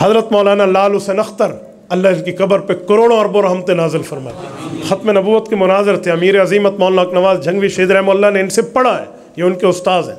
हज़रत मौलाना लाल हुसैन अख्तर, अल्लाह की कबर पर करोड़ों अरबों रहमत नाजिल फरमाए। ख़त्म नबूत के मुनाजर थे अमीर अजीमत मौलाना नवाज़ जंगवी शहीद रहमल्ला ने इनसे पढ़ा है, ये उनके उस्ताद हैं।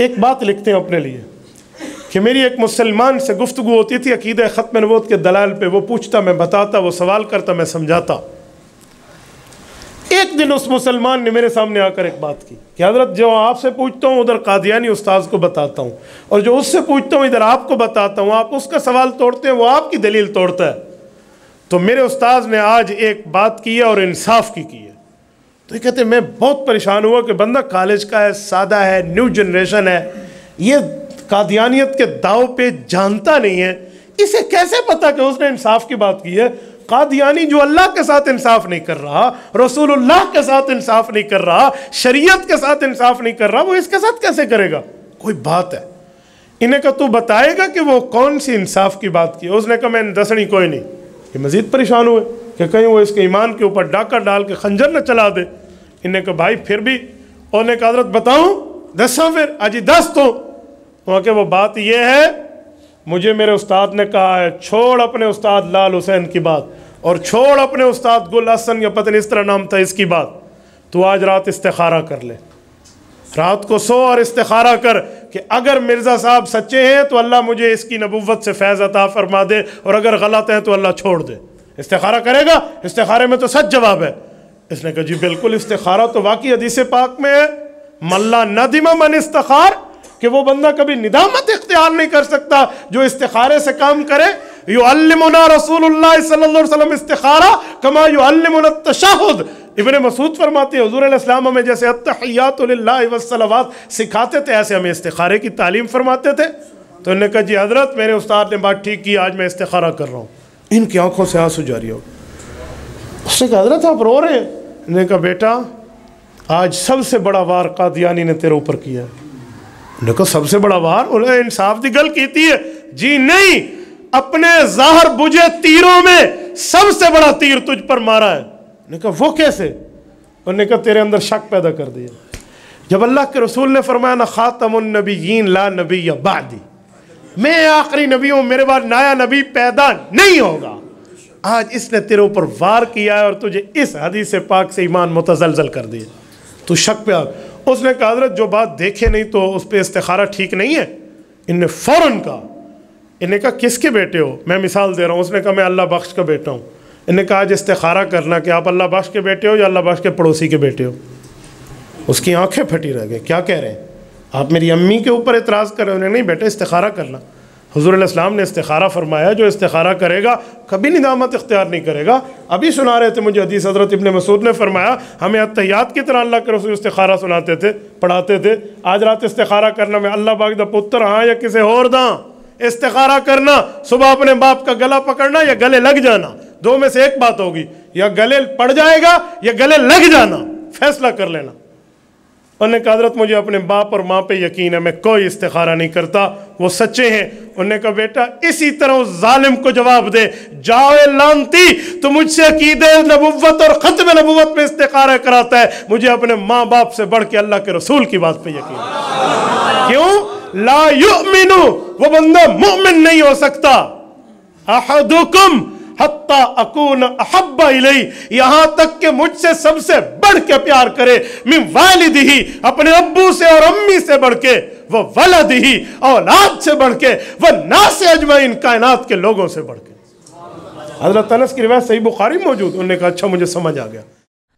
एक बात लिखते हैं अपने लिए, कि मेरी एक मुसलमान से गुफ्तु होती थी, अकीद ख़त्म नबूत के दलाल पर वो पूछता, मैं बताता, वो सवाल करता, मैं समझाता। एक दिन उस मुसलमान ने मेरे सामने आकर एक बात की कि हज़रत, जो आपसे पूछता हूँ, उधर कादियानी उस्ताद को बताता हूँ। और जो उससे पूछता हूँ, इधर आपको बताता हूँ। आप उसका सवाल तोड़ते हैं, वो आपकी दलील तोड़ता है। तो मेरे उस्ताद ने आज एक बात की है और इंसाफ की की है। तो ये कहते मैं बहुत परेशान हुआ कि बंदा कॉलेज का है, सादा है, न्यू जनरेशन है। ये कादियानियत के दाव पर जानता नहीं है। इसे कैसे पता कि उसने इंसाफ की बात की है? कादियानी जो अल्लाह के साथ इंसाफ नहीं कर रहा, रसूलुल्लाह के साथ इंसाफ नहीं कर रहा, शरीयत के साथ इंसाफ नहीं कर रहा, वो इसके साथ कैसे करेगा? कोई बात है। इन्हें कहा, तू बताएगा कि वो कौन सी इंसाफ की बात की उसने कहा मैंने दसणी कोई नहीं। ये मज़ीद परेशान हुए कि कहीं वो इसके ईमान के ऊपर डाका डाल के खंजर न चला दे। इन्हें कहा, भाई, फिर भी उन्हें कहा, हज़रत, बताऊँ? दसा हाँ फिर अजी दस तो। वो बात यह है मुझे मेरे उस्ताद ने कहा है, छोड़ अपने उस्ताद लाल हुसैन की बात और छोड़ अपने उस्ताद गुल हसन या पता नहीं इस तरह नाम था इसकी बात। तो आज रात इस्तारा कर ले। रात को सो और इस्तारा कर कि अगर मिर्ज़ा साहब सच्चे हैं तो अल्लाह मुझे इसकी नबूवत से फैज़ अता फरमा दे और अगर गलत है तो अल्लाह छोड़ दे। इस्तारा करेगा? इस्तारे में तो सच जवाब है। इसने कहा, जी, बिल्कुल इस्तारा तो वाकई हदीस पाक में है। मल्ला नदिमा मन इस्तार कि वो बंदा कभी निदामत इख्तियार नहीं कर सकता जो इस्तारे से काम करे। यो अलमुना रसूल सल्लाम इस्तारा कमा यो अलमुनशाहद इबन मसूद फरमाते हजूर इस्लाम हमें जैसे अतहयातलावसलवात सिखाते थे, ऐसे हमें इस्तारे की तालीम फरमाते थे। तो उन्होंने कहा, जी हज़रत, मेरे उस्ताद ने बात ठीक की, आज मैं इस्तारा कर रहा हूँ। इनकी आँखों से आँसू जारी हो। उसने कहा, हज़रत, आप रो रहे हैं? इन्होंने कहा, बेटा, आज सबसे बड़ा वार कादयानी ने तेरे ऊपर किया है। उन्हें कहा सबसे बड़ा वार उन्हें इंसाफ की गल की है जी नहीं, अपने जहर बुझे तीरों में सबसे बड़ा तीर तुझ पर मारा है। उन्हें कहा, वो कैसे? उन्हें कहा, तेरे अंदर शक पैदा कर दिया। जब अल्लाह के रसूल ने फरमाया, ना खातम नबी ला नबी बादी। मैं आखिरी नबी हूँ मेरे बाद नया नबी पैदा नहीं होगा। आज इसने तेरे ऊपर वार किया है और तुझे इस हदीस पाक से ईमान मुतजलजल कर दिया। तू शक पे आ। उसने कहा, हज़रत, जो बात देखे नहीं तो उस पर इस्तारा ठीक नहीं है। इनने फ़ौरन कहा इन्हें कहा, किसके बेटे हो? मैं मिसाल दे रहा हूँ, उसने कहा, मैं अल्लाह बख्श का बेटा हूँ। इन्हें कहा, आज इस्तारा करना कि आप अल्लाह बख्श के बेटे हो या अल्लाह बख्श के पड़ोसी के बेटे हो? उसकी आँखें फटी रह गई। क्या कह रहे हैं? आप मेरी अम्मी के ऊपर एतराज़ कर रहे हो? नहीं बेटे इस्तारा करना। हजूर इस्लाम ने इस्तारा फरमाया, जो इस्तारा करेगा, कभी निदामत इख्तियार नहीं करेगा। अभी सुना रहे थे मुझे अदीस हज़रत इबन मसूद ने फरमाया, हमें अतियात की तरह अल्लाह के रसूल इस्तारा सुनाते थे, पढ़ाते थे। आज रात इस्तारा करना, मैं अल्लाह बाग द पुत्र हाँ या किसे और दाँ? इस्तारा करना, सुबह अपने बाप का गला पकड़ना या गले लग जाना? दो में से एक बात होगी, या गले पड़ जाएगा या गले लग जाना, फैसला कर लेना। उन्होंने कहा, हज़रत, मुझे अपने बाप और माँ पे यकीन है, मैं कोई इस्तारा नहीं करता। वो सच्चे हैं। उन्होंने कहा, बेटा, इसी तरह उस जालिम को जवाब दे। जाओ लानती तो मुझसे अकीदे नबूत और ख़त्म नबूत में इस्तारा कराता है। मुझे अपने माँ बाप से बढ़ के अल्लाह के रसूल की बात पर यकीन क्यों? ला युमिनु, वो बंदा मुमिन नहीं हो सकता। अहदुकुम हत्ता अकून अहब्बा इलई यहाँ तक के मुझसे सबसे बढ़ के प्यार करे मैं वालिद ही अपने अब्बू से और अम्मी से बढ़ के वह वलद ही औलाद से बढ़ के वह ना से कायनात के लोगों से बढ़ के। हज़रत अनस की रिवायत सही बुखारी मौजूद, उन्होंने कहा अच्छा मुझे समझ आ गया।